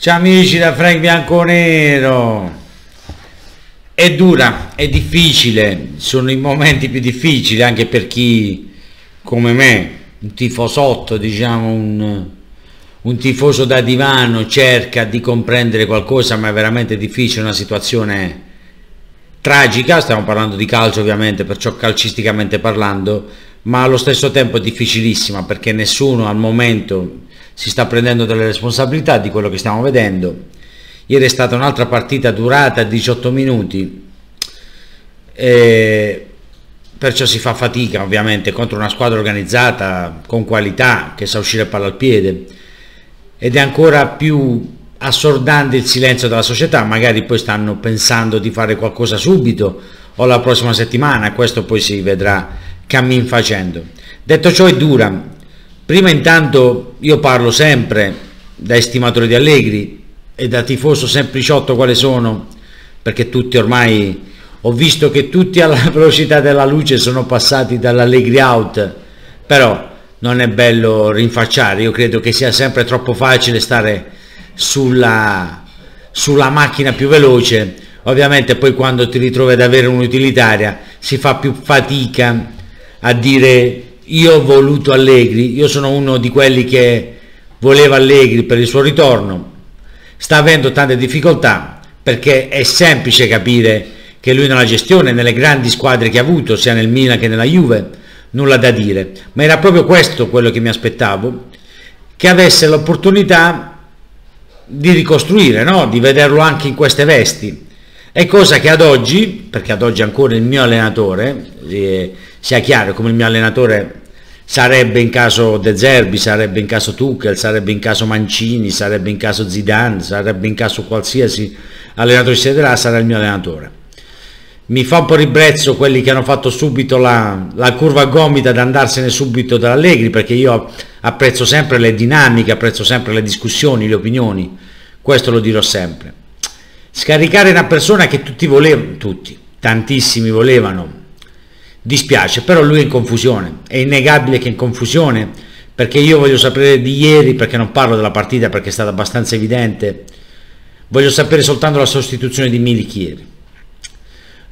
Ciao amici da Frank Bianconero. È dura, è difficile, sono i momenti più difficili anche per chi come me, un tifosotto, diciamo un, un tifoso da divano, cerca di comprendere qualcosa, ma è veramente difficile, una situazione tragica, stiamo parlando di calcio ovviamente, perciò calcisticamente parlando, ma allo stesso tempo difficilissima perché nessuno al momento si sta prendendo delle responsabilità di quello che stiamo vedendo. Ieri è stata un'altra partita durata 18 minuti, perciò si fa fatica ovviamente contro una squadra organizzata con qualità che sa uscire palla al piede ed è ancora più assordante il silenzio della società, magari poi stanno pensando di fare qualcosa subito o la prossima settimana, questo poi si vedrà cammin facendo. Detto ciò è dura, prima intanto io parlo sempre da estimatore di Allegri e da tifoso sempliciotto quale sono, perché tutti ormai ho visto che tutti alla velocità della luce sono passati dall'Allegri out, però non è bello rinfacciare, io credo che sia sempre troppo facile stare sulla, sulla macchina più veloce, ovviamente poi quando ti ritrovi ad avere un'utilitaria si fa più fatica a dire io ho voluto Allegri, io sono uno di quelli che voleva Allegri per il suo ritorno, sta avendo tante difficoltà perché è semplice capire che lui nella gestione, nelle grandi squadre che ha avuto, sia nel Milan che nella Juve, nulla da dire, ma era proprio questo quello che mi aspettavo, che avesse l'opportunità di ricostruire, no? di vederlo anche in queste vesti. È cosa che ad oggi, perché ad oggi ancora il mio allenatore, eh, sia chiaro come il mio allenatore sarebbe in caso De Zerbi, sarebbe in caso Tuchel, sarebbe in caso Mancini, sarebbe in caso Zidane, sarebbe in caso qualsiasi allenatore si siederà, sarà il mio allenatore. Mi fa un po' ribrezzo quelli che hanno fatto subito la, la curva gomita ad andarsene subito dall'Allegri, perché io apprezzo sempre le dinamiche, apprezzo sempre le discussioni, le opinioni, questo lo dirò sempre. Scaricare una persona che tutti volevano, tutti, tantissimi volevano, dispiace, però lui è in confusione, è innegabile che è in confusione, perché io voglio sapere di ieri, perché non parlo della partita perché è stata abbastanza evidente, voglio sapere soltanto la sostituzione di Milik ieri.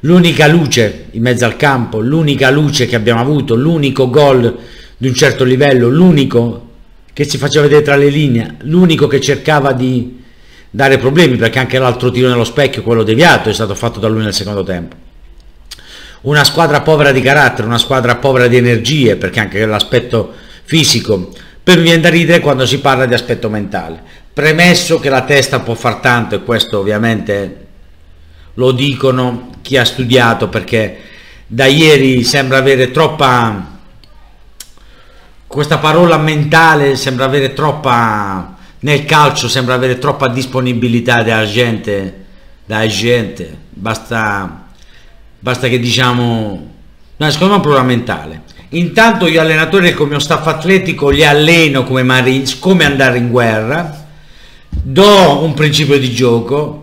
L'unica luce in mezzo al campo, l'unica luce che abbiamo avuto, l'unico gol di un certo livello, l'unico che si faceva vedere tra le linee, l'unico che cercava di dare problemi, perché anche l'altro tiro nello specchio, quello deviato, è stato fatto da lui nel secondo tempo. Una squadra povera di carattere, una squadra povera di energie, perché anche l'aspetto fisico, per mi viene da ridere quando si parla di aspetto mentale. Premesso che la testa può far tanto, e questo ovviamente lo dicono chi ha studiato, perché da ieri sembra avere troppa questa parola mentale sembra avere troppa nel calcio sembra avere troppa disponibilità della gente della gente basta basta che diciamo no, secondo me è un problema mentale intanto io allenatore il mio staff atletico li alleno come Marines come andare in guerra do un principio di gioco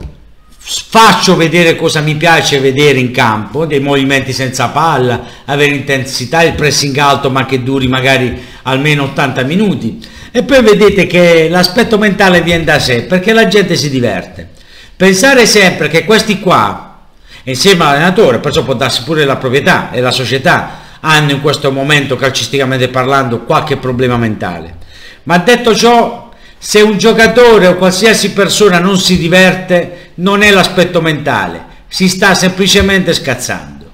faccio vedere cosa mi piace vedere in campo, dei movimenti senza palla, avere intensità, il pressing alto ma che duri magari almeno 80 minuti e poi vedete che l'aspetto mentale viene da sé perché la gente si diverte. Pensare sempre che questi qua, insieme all'allenatore, perciò può darsi pure la proprietà e la società, hanno in questo momento calcisticamente parlando qualche problema mentale. Ma detto ciò, se un giocatore o qualsiasi persona non si diverte, non è l'aspetto mentale, si sta semplicemente scazzando.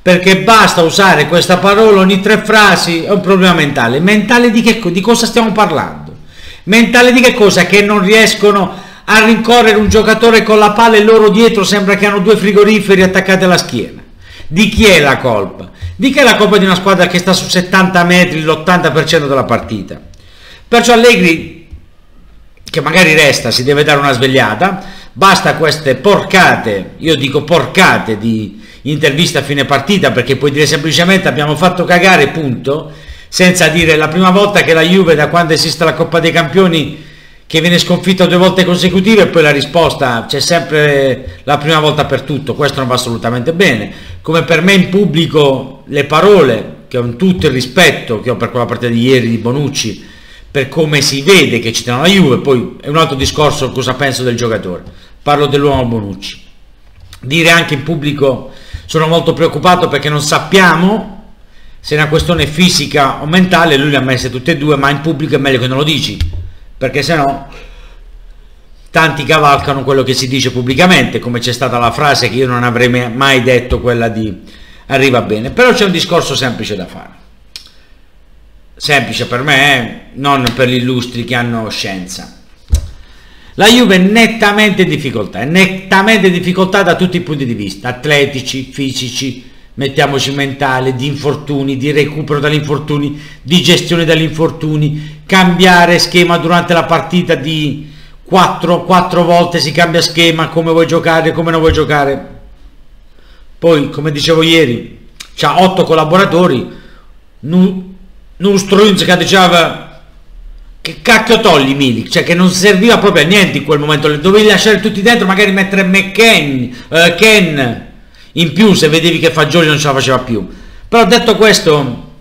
Perché basta usare questa parola ogni tre frasi, è un problema mentale. Mentale di, che, di cosa stiamo parlando? Mentale di che cosa? Che non riescono a rincorrere un giocatore con la palla e loro dietro sembra che hanno due frigoriferi attaccati alla schiena. Di chi è la colpa? Di chi è la colpa di una squadra che sta su 70 metri l'80% della partita? Perciò Allegri che magari resta, si deve dare una svegliata, basta queste porcate, io dico porcate di intervista a fine partita perché puoi dire semplicemente abbiamo fatto cagare punto, senza dire la prima volta che la Juve da quando esiste la Coppa dei Campioni che viene sconfitta due volte consecutive e poi la risposta c'è sempre la prima volta per tutto, questo non va assolutamente bene, come per me in pubblico le parole che ho tutto il rispetto che ho per quella partita di ieri di Bonucci per come si vede che ci tengono la Juve, poi è un altro discorso cosa penso del giocatore. Parlo dell'uomo Bonucci. Dire anche in pubblico sono molto preoccupato perché non sappiamo se è una questione fisica o mentale, lui le ha messe tutte e due, ma in pubblico è meglio che non lo dici, perché se no tanti cavalcano quello che si dice pubblicamente, come c'è stata la frase che io non avrei mai detto, quella di arriva bene, però c'è un discorso semplice da fare semplice per me, eh? non per gli illustri che hanno scienza. La Juve è nettamente in difficoltà, è nettamente in difficoltà da tutti i punti di vista, atletici, fisici, mettiamoci mentale, di infortuni, di recupero dagli infortuni, di gestione dagli infortuni, cambiare schema durante la partita di 4, 4 volte si cambia schema, come vuoi giocare, come non vuoi giocare. Poi, come dicevo ieri, c'ha 8 collaboratori, non Strunz diceva che cacchio togli Milik, cioè che non serviva proprio a niente in quel momento, dovevi lasciare tutti dentro, magari mettere McKen, uh, Ken in più se vedevi che Fagioli non ce la faceva più. Però detto questo,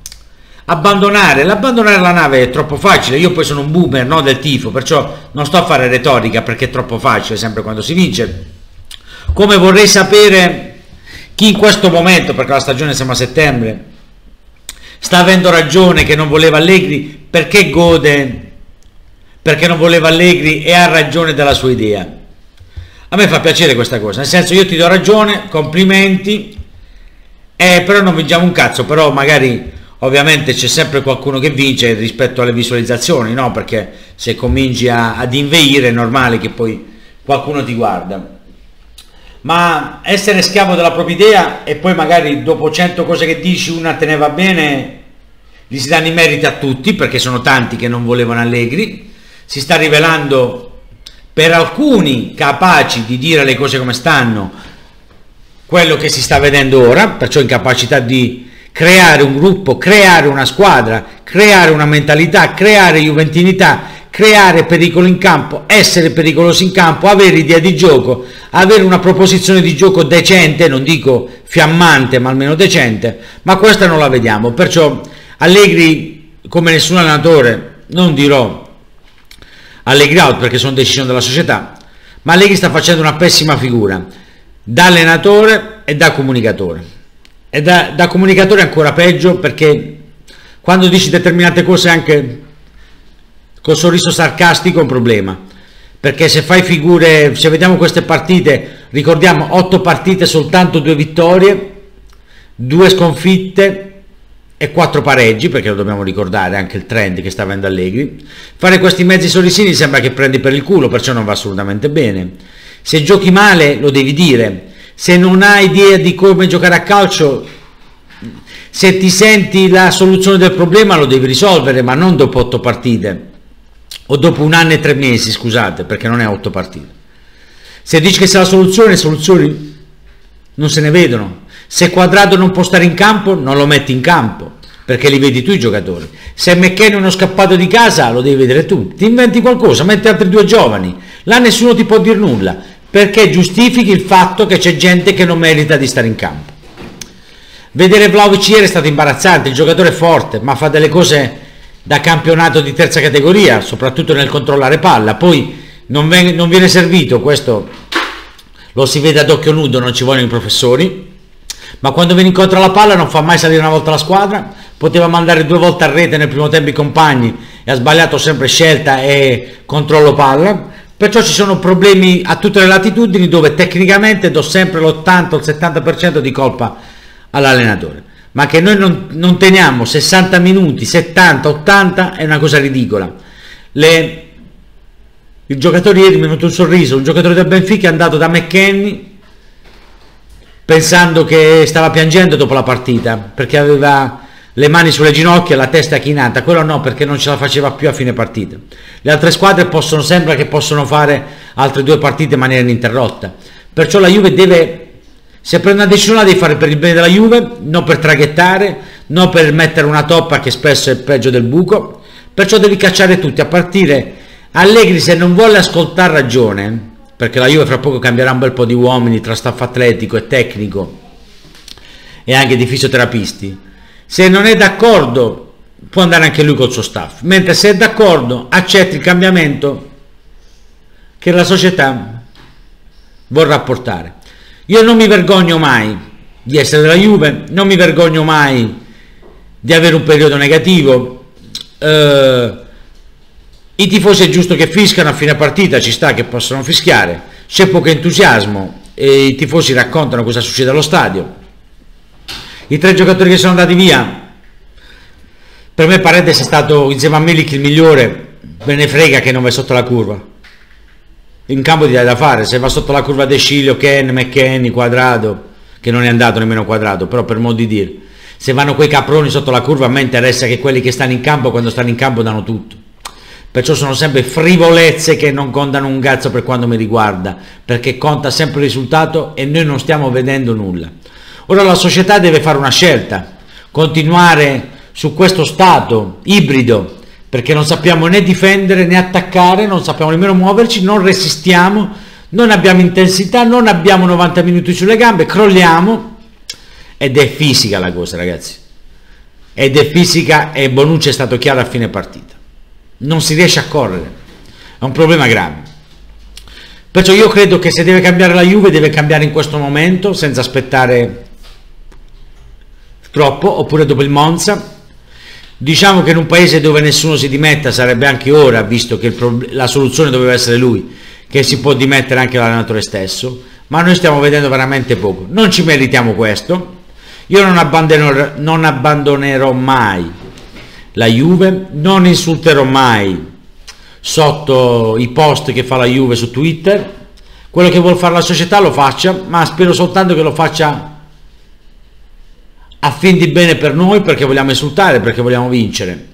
abbandonare, l'abbandonare la nave è troppo facile, io poi sono un boomer no, del tifo, perciò non sto a fare retorica perché è troppo facile sempre quando si vince. Come vorrei sapere chi in questo momento, perché la stagione siamo a settembre, sta avendo ragione che non voleva Allegri perché gode perché non voleva Allegri e ha ragione della sua idea a me fa piacere questa cosa nel senso io ti do ragione complimenti eh, però non vinciamo un cazzo però magari ovviamente c'è sempre qualcuno che vince rispetto alle visualizzazioni no? Perché se cominci a, ad inveire è normale che poi qualcuno ti guarda. Ma essere schiavo della propria idea e poi magari dopo 100 cose che dici una te ne va bene, gli si danno i meriti a tutti perché sono tanti che non volevano Allegri, si sta rivelando per alcuni capaci di dire le cose come stanno quello che si sta vedendo ora, perciò incapacità di creare un gruppo, creare una squadra, creare una mentalità, creare juventinità, creare pericolo in campo, essere pericolosi in campo, avere idea di gioco, avere una proposizione di gioco decente, non dico fiammante, ma almeno decente, ma questa non la vediamo. Perciò Allegri, come nessun allenatore, non dirò Allegri out perché sono decisioni della società, ma Allegri sta facendo una pessima figura da allenatore e da comunicatore. E da, da comunicatore ancora peggio perché quando dici determinate cose anche col sorriso sarcastico è un problema. Perché se fai figure se vediamo queste partite ricordiamo 8 partite soltanto due vittorie due sconfitte e quattro pareggi perché lo dobbiamo ricordare anche il trend che sta avendo Allegri. Fare questi mezzi sorrisini sembra che prendi per il culo perciò non va assolutamente bene. Se giochi male lo devi dire se non hai idea di come giocare a calcio se ti senti la soluzione del problema lo devi risolvere ma non dopo otto partite o dopo un anno e tre mesi, scusate, perché non è otto partite. Se dici che sei la soluzione, soluzioni non se ne vedono. Se Quadrado non può stare in campo, non lo metti in campo, perché li vedi tu i giocatori. Se McKenna è scappato di casa, lo devi vedere tu. Ti inventi qualcosa, metti altri due giovani. Là nessuno ti può dire nulla, perché giustifichi il fatto che c'è gente che non merita di stare in campo. Vedere Vlaovic ieri è stato imbarazzante, il giocatore è forte, ma fa delle cose da campionato di terza categoria, soprattutto nel controllare palla, poi non, ven- non viene servito, questo lo si vede ad occhio nudo, non ci vogliono i professori, ma quando viene incontro alla palla non fa mai salire una volta la squadra, poteva mandare due volte a rete nel primo tempo i compagni e ha sbagliato sempre scelta e controllo palla, perciò ci sono problemi a tutte le latitudini dove tecnicamente do sempre l'80 o il 70% di colpa all'allenatore ma che noi non, non teniamo 60 minuti, 70, 80 è una cosa ridicola. Le, il giocatore ieri mi è venuto un sorriso, un giocatore del Benfica è andato da McKenny pensando che stava piangendo dopo la partita perché aveva le mani sulle ginocchia la testa chinata, quello no perché non ce la faceva più a fine partita. Le altre squadre possono, sembra che possono fare altre due partite in maniera ininterrotta, perciò la Juve deve se prende una decisione la devi fare per il bene della Juve, non per traghettare, non per mettere una toppa che spesso è peggio del buco, perciò devi cacciare tutti, a partire Allegri se non vuole ascoltare ragione, perché la Juve fra poco cambierà un bel po' di uomini tra staff atletico e tecnico e anche di fisioterapisti, se non è d'accordo può andare anche lui col suo staff, mentre se è d'accordo accetti il cambiamento che la società vorrà portare. Io non mi vergogno mai di essere della Juve, non mi vergogno mai di avere un periodo negativo. Eh, I tifosi è giusto che fiscano a fine partita, ci sta che possono fischiare, c'è poco entusiasmo e i tifosi raccontano cosa succede allo stadio. I tre giocatori che sono andati via, per me Paredes è stato insieme a Milik il migliore, me ne frega che non va sotto la curva. In campo ti dai da fare, se va sotto la curva De Sciglio, Ken, McKenny, Quadrado, che non è andato nemmeno Quadrado, però per modo di dire, se vanno quei caproni sotto la curva a me interessa che quelli che stanno in campo quando stanno in campo danno tutto. Perciò sono sempre frivolezze che non contano un cazzo per quanto mi riguarda perché conta sempre il risultato e noi non stiamo vedendo nulla ora la società deve fare una scelta continuare su questo stato ibrido perché non sappiamo né difendere né attaccare non sappiamo nemmeno muoverci non resistiamo non abbiamo intensità non abbiamo 90 minuti sulle gambe crolliamo. Ed è fisica la cosa ragazzi. Ed è fisica e Bonucci è stato chiaro a fine partita. Non si riesce a correre. È un problema grave. Perciò io credo che se deve cambiare la Juve deve cambiare in questo momento senza aspettare troppo oppure dopo il Monza. Diciamo che in un paese dove nessuno si dimetta sarebbe anche ora visto che la soluzione doveva essere lui che si può dimettere anche l'allenatore stesso. Ma noi stiamo vedendo veramente poco. Non ci meritiamo questo. Io non abbandonerò, non abbandonerò mai la Juve, non insulterò mai sotto i post che fa la Juve su Twitter, quello che vuole fare la società lo faccia, ma spero soltanto che lo faccia a fin di bene per noi, perché vogliamo insultare, perché vogliamo vincere.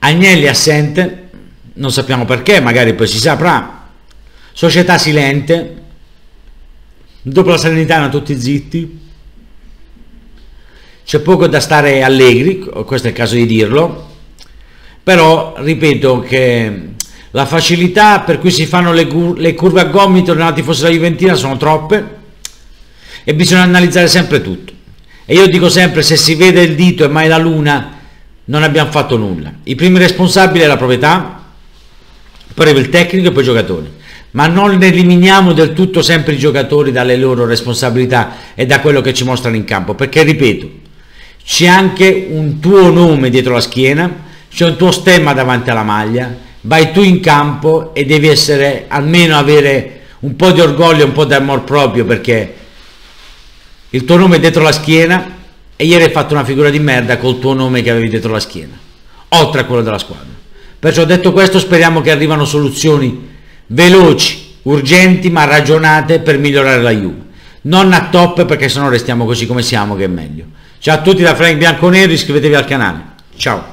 Agnelli assente, non sappiamo perché, magari poi si saprà. Società silente, dopo la Salernitana tutti zitti, c'è poco da stare allegri, questo è il caso di dirlo, però ripeto che la facilità per cui si fanno le, le curve a gomito nella tifosa Juventina sono troppe e bisogna analizzare sempre tutto. E io dico sempre, se si vede il dito e mai la luna, non abbiamo fatto nulla. I primi responsabili è la proprietà, poi il tecnico e poi i giocatori. Ma non eliminiamo del tutto sempre i giocatori dalle loro responsabilità e da quello che ci mostrano in campo, perché ripeto, c'è anche un tuo nome dietro la schiena, c'è un tuo stemma davanti alla maglia, vai tu in campo e devi essere almeno avere un po' di orgoglio, un po' di amor proprio perché il tuo nome è dietro la schiena e ieri hai fatto una figura di merda col tuo nome che avevi dietro la schiena, oltre a quello della squadra. Perciò detto questo speriamo che arrivano soluzioni veloci, urgenti ma ragionate per migliorare la Juve. Non a top perché sennò restiamo così come siamo che è meglio. Ciao a tutti da Frank Bianconero, iscrivetevi al canale. Ciao.